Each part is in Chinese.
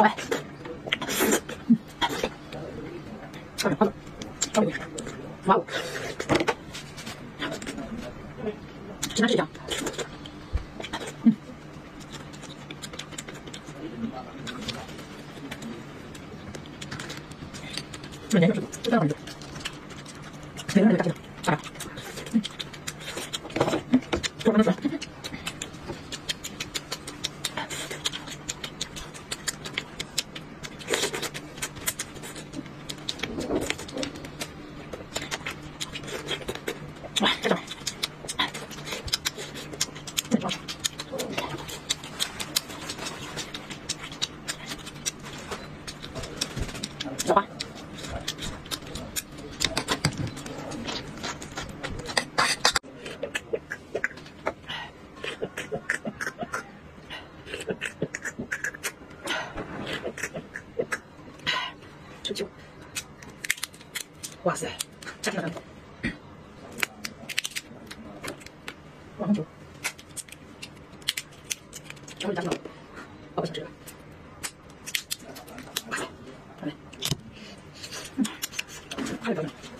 好来，嗯，好的好的，好的，哇哦，只能这样，嗯，这年就是就这样子，没人能干这个，啊，嗯，多慢点说。来，这种，这种，小花，十九，哇塞，真的很多。往上走，稍微加上，我不想吃了。哇塞，好嘞，嗯，太漂亮了。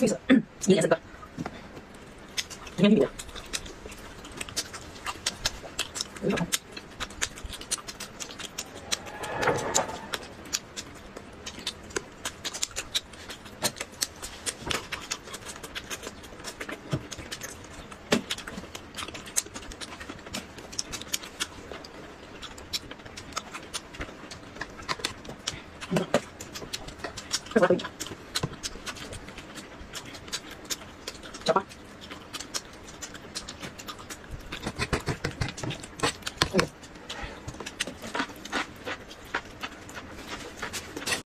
绿色，你颜色哥，今天绿的，有一种，这个可以。bye